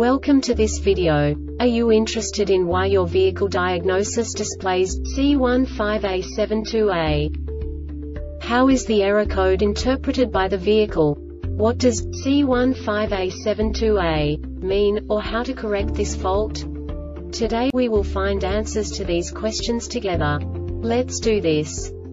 Welcome to this video. Are you interested in why your vehicle diagnosis displays C15A72A? How is the error code interpreted by the vehicle? What does C15A72A mean, or how to correct this fault? Today we will find answers to these questions together. Let's do this.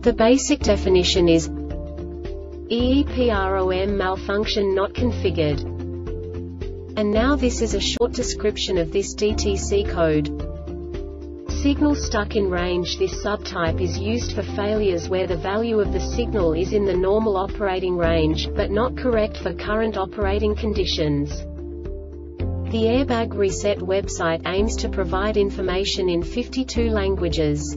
The basic definition is EEPROM malfunction not configured. And now this is a short description of this DTC code. Signal stuck in range This subtype is used for failures where the value of the signal is in the normal operating range, but not correct for current operating conditions. The Airbag Reset website aims to provide information in 52 languages.